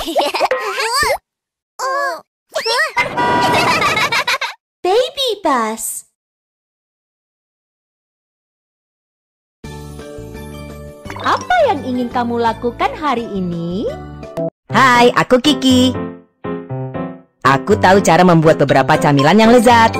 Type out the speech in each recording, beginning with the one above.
Baby bus. Apa yang ingin kamu lakukan hari ini? Hai, aku Kiki. Aku tahu cara membuat beberapa camilan yang lezat.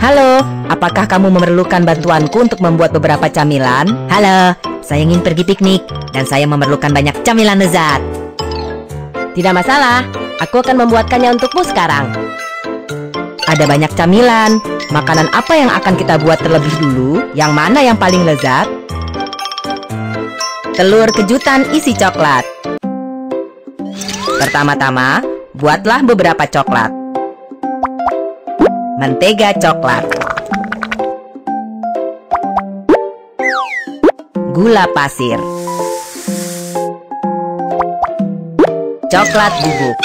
Halo, apakah kamu memerlukan bantuanku untuk membuat beberapa camilan? Halo, saya ingin pergi piknik dan saya memerlukan banyak camilan lezat. Tidak masalah, aku akan membuatkannya untukmu sekarang. Ada banyak camilan, makanan apa yang akan kita buat terlebih dulu? Yang mana yang paling lezat? Telur kejutan isi coklat. Pertama-tama, buatlah beberapa coklat. Mentega coklat. Gula pasir. Coklat bubuk.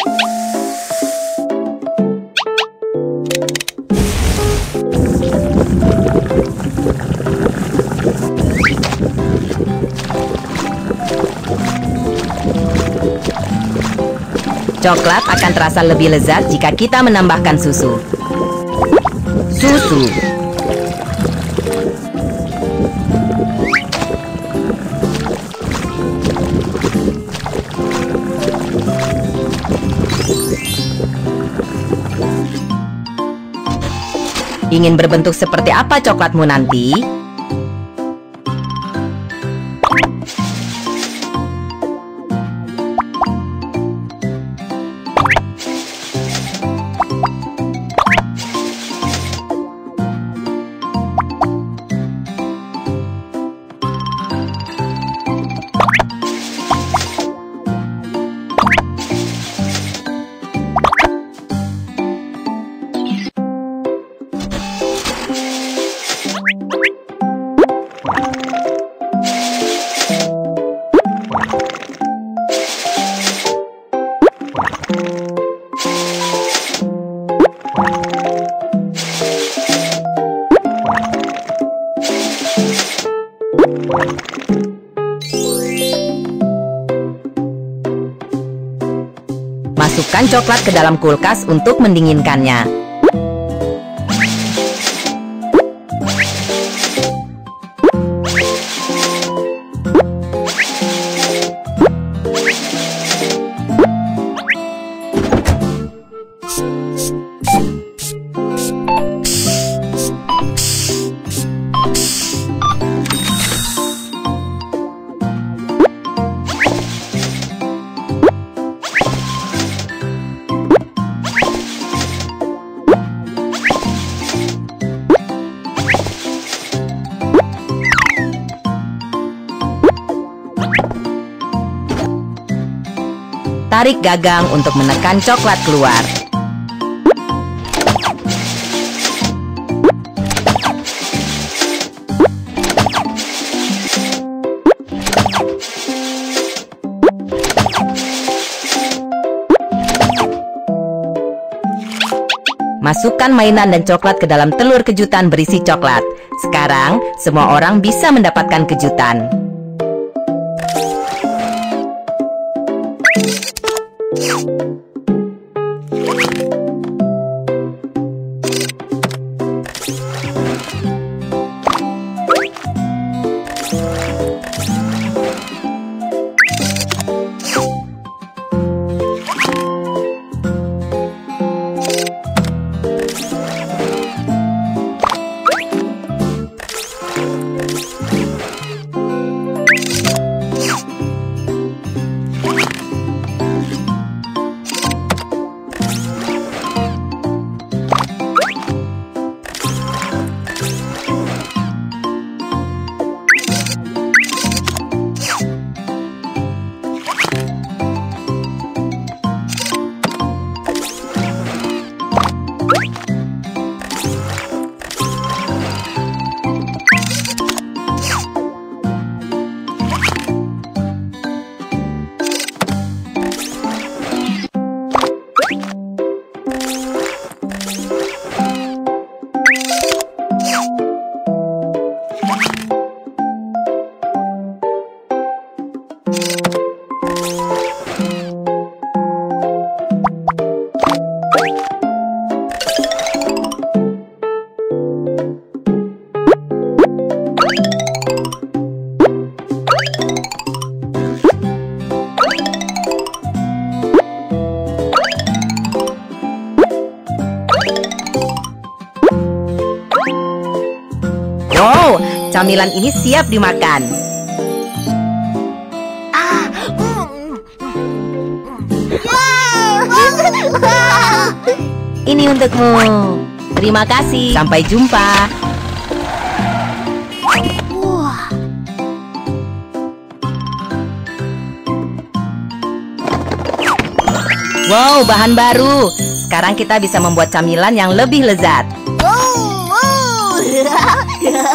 Coklat akan terasa lebih lezat jika kita menambahkan susu. Susu. Ingin berbentuk seperti apa coklatmu nanti? Masukkan coklat ke dalam kulkas untuk mendinginkannya. Tarik gagang untuk menekan coklat keluar. Masukkan mainan dan coklat ke dalam telur kejutan berisi coklat. Sekarang, semua orang bisa mendapatkan kejutan. Wow, camilan ini siap dimakan. ini untukmu. Terima kasih. Sampai jumpa. Wow, bahan baru. Sekarang kita bisa membuat camilan yang lebih lezat. Wow, wow.